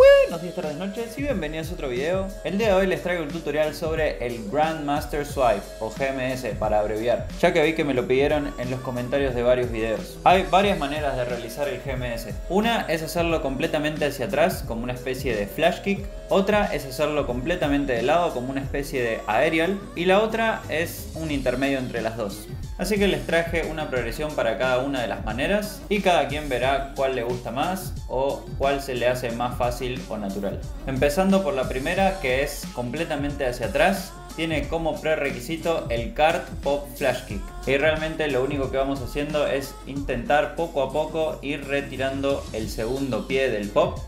Buenos días, tardes, noches y bienvenidos a otro video. El día de hoy les traigo un tutorial sobre el Grandmaster Swipe o GMS para abreviar, ya que vi que me lo pidieron en los comentarios de varios videos. Hay varias maneras de realizar el GMS. Una es hacerlo completamente hacia atrás como una especie de flash kick, otra es hacerlo completamente de lado como una especie de aerial y la otra es un intermedio entre las dos. Así que les traje una progresión para cada una de las maneras y cada quien verá cuál le gusta más o cuál se le hace más fácil o natural. Empezando por la primera que es completamente hacia atrás, tiene como prerequisito el cart pop flash kick y realmente lo único que vamos haciendo es intentar poco a poco ir retirando el segundo pie del pop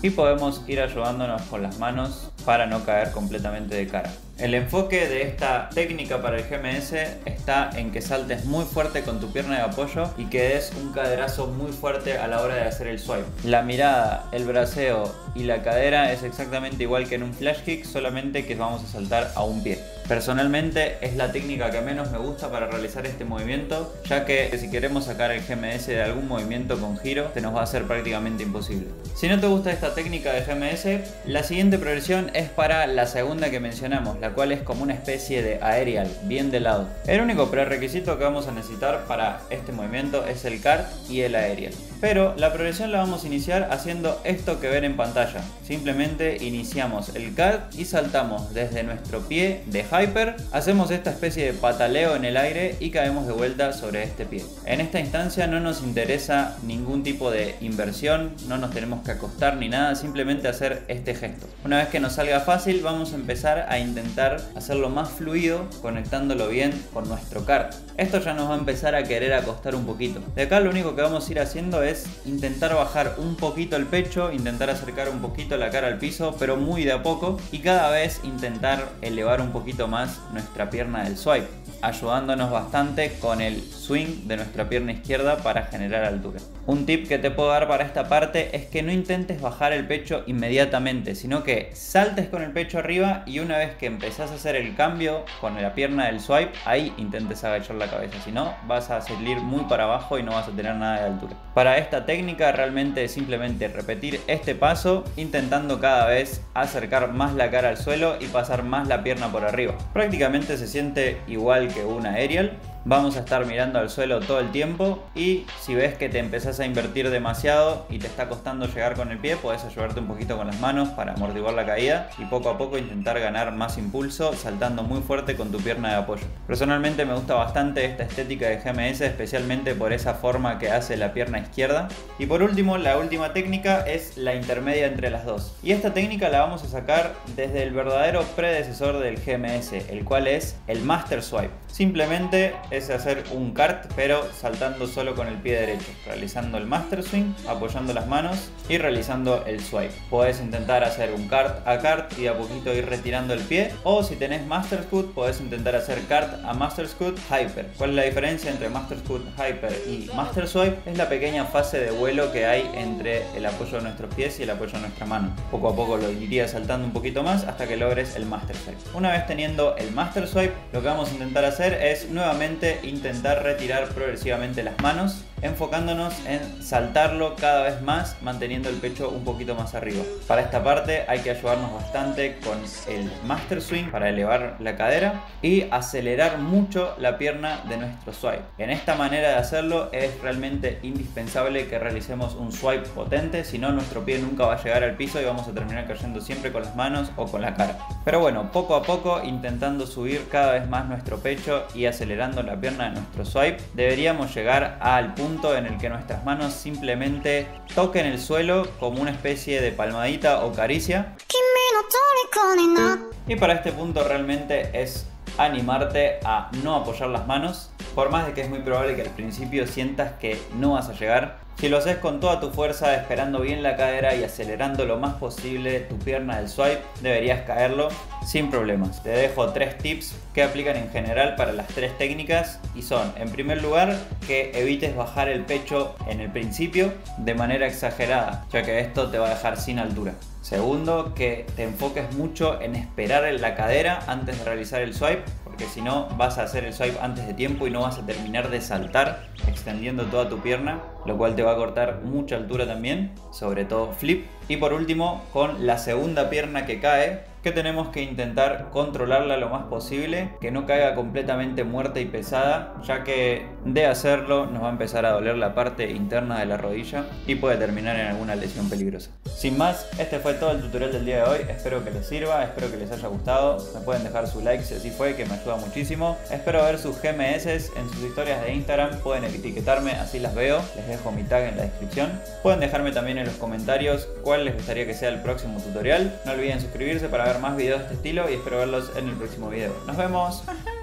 y podemos ir ayudándonos con las manos para no caer completamente de cara. El enfoque de esta técnica para el GMS está en que saltes muy fuerte con tu pierna de apoyo y que des un caderazo muy fuerte a la hora de hacer el swipe. La mirada, el braceo y la cadera es exactamente igual que en un flash kick, solamente que vamos a saltar a un pie. Personalmente es la técnica que menos me gusta para realizar este movimiento, ya que si queremos sacar el GMS de algún movimiento con giro, se nos va a hacer prácticamente imposible. Si no te gusta esta técnica de GMS, la siguiente progresión es para la segunda que mencionamos, cual es como una especie de aerial, bien de lado. El único prerequisito que vamos a necesitar para este movimiento es el kart y el aerial. Pero la progresión la vamos a iniciar haciendo esto que ven en pantalla. Simplemente iniciamos el kart y saltamos desde nuestro pie de hyper, hacemos esta especie de pataleo en el aire y caemos de vuelta sobre este pie. En esta instancia no nos interesa ningún tipo de inversión, no nos tenemos que acostar ni nada, simplemente hacer este gesto. Una vez que nos salga fácil vamos a empezar a intentar hacerlo más fluido conectándolo bien con nuestro kart. Esto ya nos va a empezar a querer acostar un poquito. De acá lo único que vamos a ir haciendo es intentar bajar un poquito el pecho, intentar acercar un poquito la cara al piso, pero muy de a poco y cada vez intentar elevar un poquito más nuestra pierna del swipe, ayudándonos bastante con el swing de nuestra pierna izquierda para generar altura. Un tip que te puedo dar para esta parte es que no intentes bajar el pecho inmediatamente, sino que saltes con el pecho arriba y una vez que empezás a hacer el cambio con la pierna del swipe, ahí intentes agachar la cabeza, si no vas a salir muy para abajo y no vas a tener nada de altura. Para esta técnica realmente es simplemente repetir este paso intentando cada vez acercar más la cara al suelo y pasar más la pierna por arriba. Prácticamente se siente igual que una aerial, vamos a estar mirando al suelo todo el tiempo y si ves que te empezás a invertir demasiado y te está costando llegar con el pie, puedes ayudarte un poquito con las manos para amortiguar la caída y poco a poco intentar ganar más impulso saltando muy fuerte con tu pierna de apoyo. Personalmente me gusta bastante esta estética de GMS, especialmente por esa forma que hace la pierna izquierda. Y por último, la última técnica es la intermedia entre las dos. Y esta técnica la vamos a sacar desde el verdadero predecesor del GMS, el cual es el Master Swipe. Simplemente es hacer un kart, pero saltando solo con el pie derecho, realizando el master swing, apoyando las manos y realizando el swipe. Podés intentar hacer un kart a kart y a poquito ir retirando el pie, o si tenés master scoot, podés intentar hacer kart a master scoot hyper. ¿Cuál es la diferencia entre master scoot hyper y master swipe? Es la pequeña fase de vuelo que hay entre el apoyo de nuestros pies y el apoyo de nuestra mano. Poco a poco lo iría saltando un poquito más hasta que logres el master swipe. Una vez teniendo el master swipe, lo que vamos a intentar hacer es nuevamente intentar retirar progresivamente las manos, enfocándonos en saltarlo cada vez más, manteniendo el pecho un poquito más arriba. Para esta parte hay que ayudarnos bastante con el master swing para elevar la cadera y acelerar mucho la pierna de nuestro swipe. En esta manera de hacerlo es realmente indispensable que realicemos un swipe potente, si no nuestro pie nunca va a llegar al piso y vamos a terminar cayendo siempre con las manos o con la cara. Pero bueno, poco a poco intentando subir cada vez más nuestro pecho y acelerando la pierna de nuestro swipe, deberíamos llegar al punto en el que nuestras manos simplemente toquen el suelo como una especie de palmadita o caricia. Y para este punto realmente es animarte a no apoyar las manos, por más de que es muy probable que al principio sientas que no vas a llegar, si lo haces con toda tu fuerza, esperando bien la cadera y acelerando lo más posible tu pierna del swipe, deberías caerlo sin problemas. Te dejo tres tips que aplican en general para las tres técnicas y son, en primer lugar, que evites bajar el pecho en el principio de manera exagerada, ya que esto te va a dejar sin altura. Segundo, que te enfoques mucho en esperar en la cadera antes de realizar el swipe, porque si no vas a hacer el swipe antes de tiempo y no vas a terminar de saltar extendiendo toda tu pierna, lo cual te va a cortar mucha altura también, sobre todo flip. Y por último, con la segunda pierna que cae, que tenemos que intentar controlarla lo más posible, que no caiga completamente muerta y pesada, ya que de hacerlo nos va a empezar a doler la parte interna de la rodilla y puede terminar en alguna lesión peligrosa. Sin más, este fue todo el tutorial del día de hoy, espero que les sirva, espero que les haya gustado, me pueden dejar su like si así fue, que me ayuda muchísimo. Espero ver sus GMS en sus historias de Instagram, pueden etiquetarme, así las veo, les dejo mi tag en la descripción. Pueden dejarme también en los comentarios cuál les gustaría que sea el próximo tutorial. No olviden suscribirse para más videos de este estilo y espero verlos en el próximo video. ¡Nos vemos!